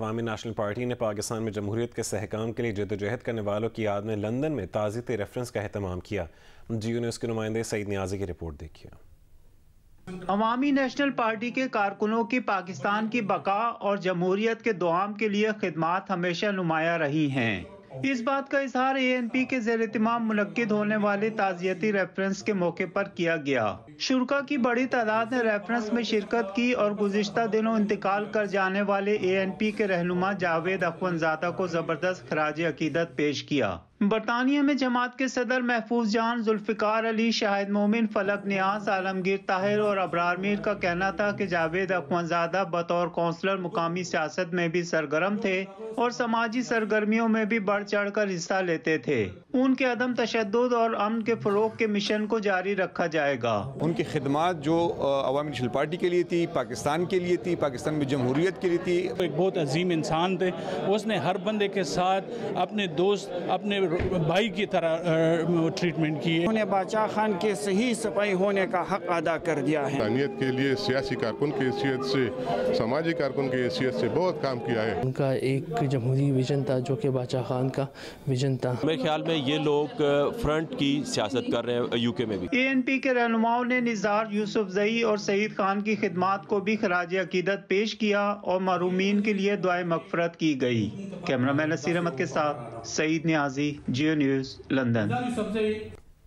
अवामी national party ने पाकिस्तान में जमहूरियत के सहकाम के लिए जदोजहद करने वालों की याद में लंदन में ताज़ी रेफरेंस का अहतमाम किया। जियो ने उसके नुमाइंदे सईद न्याजी की रिपोर्ट देखी। अवामी नेशनल पार्टी के कारकुनों की पाकिस्तान की बका और जमहूरियत के दुआम के लिए खदमात हमेशा नुमाया रही हैं। इस बात का इजहार ए एन पी के जेर तमाम मुनद होने वाले ताजियती रेफरेंस के मौके पर किया गया। शुरा की बड़ी तादाद ने रेफरेंस में शिरकत की और गुजशत दिनों इंतकाल कर जाने वाले ए एन पी के रहनुमा जावेद अखवनजादा को ज़बरदस्त खराज अकीदत पेश किया। बरतानिया में जमात के सदर महफूज जान जुल्फ़िकार अली शाहिद मोमिन फलक न्याज आलमगीर ताहिर और अबरार मीर का कहना था कि जावेद अखवनजादा बतौर कौंसलर मुकामी सियासत में भी सरगर्म थे और समाजी सरगर्मियों में भी बढ़ चढ़ कर हिस्सा लेते थे। उनके अदम तशद और अमन के फरोग के मिशन को जारी रखा जाएगा। उनकी खदमात जो अवामी नेशनल पार्टी के लिए थी पाकिस्तान के लिए थी पाकिस्तान में जमहूरियत के लिए थी। एक बहुत अजीम इंसान थे। उसने हर बंदे के साथ अपने दोस्त अपने भाई की तरह ट्रीटमेंट की उन्होंने बादशाह खान के सही सफ़ाई होने का हक अदा कर दिया है। के लिए सियासी कारकुन की हैसियत से समाजी कारकुन की हैसियत से बहुत काम किया है। उनका एक जमहूरी विजन था जो कि बादशाह खान का विजन था। मेरे ख्याल में ये लोग फ्रंट की सियासत कर रहे हैं यूके में भी। ए एन पी के रहनुमाओं ने निज़ार यूसुफ जई और सईद खान की खिदमत को भी खराज अकीदत पेश किया और मरूमीन के लिए दुआ मगफरत की गई। कैमरा मैन नसीर अहमद के साथ Saeed Niazi. Geo news London